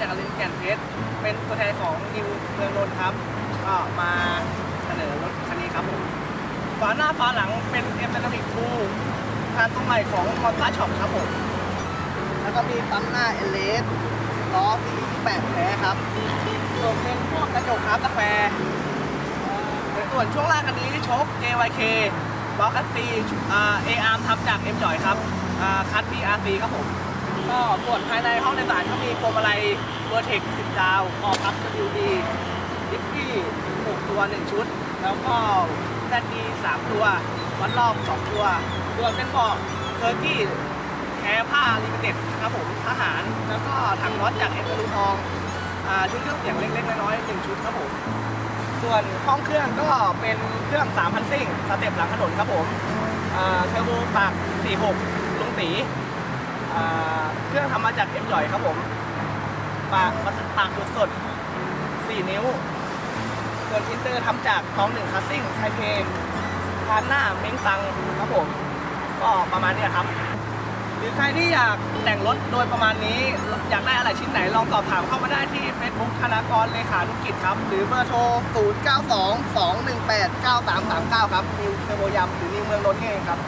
จาก่นเพชรเป็นตัวแทนของนิวเมืองนนท์ครับ ก็มาเสนอรถคันนี้ครับผมฝาหน้าฝาหลังเป็นเอ็มเ n นมิกทูทานตัวใหม่ของมอเตอร์ช็อปครับผม แล้วก็มีปั๊มหน้าเอเลสล้อสีแปดแท้ครับส่วนเป็นพวกกระจกครับกาแฟส่วนช่วงล่างคันนี้โชค JYK บล้อคัสซีอ่า A arm ทำจาก M จ่อยครับอ่าคัส BRC ครับผม ก็ส่วนภายในห้องโดยสารก็มีพวงมาลัยเวอร์เทค10ดาวออกครับ WD ดิฟฟี่6ตัว1ชุด แล้วก็ ZD 3ตัว วัดรอบ2ตัวส่วเป็นบาะเทอร์กี้แท้ผ้าลิมิเต็ดครับผมทหาร แล้วก็ถังน็อตจากเอ็นลูทองอ่าชุดเครื่องเสียงเล็กๆน้อยๆ1ชุดครับผมส่วนห้องเครื่องก็เป็นเครื่อง 3,000 ซิ่ง สเต็ปหลังถนนครับผมเทอร์โบปาก46ลุงสี อ่าเครื่องทำมาจากเอ็มจ่อยครับผมปากมาปากสดๆ4นิ้วส่วนอินเตอร์ทำจากทองหนึ่งคัสซิ่งไทเทคานหน้าเม้งตังครับผม ก็ประมาณนี้ครับ หรือใครที่อยากแต่งรถโดยประมาณนี้ อยากได้อะไรชิ้นไหนลองสอบถามเข้ามาได้ที่ Facebook ธนากรเลขาธุรกิจครับ หรือเบอร์โทร 0 9 2 2 1 8 9 3 3 9 ครับนิวเทอร์โบยำหรือนิวเมืองนนท์นี่เองครับ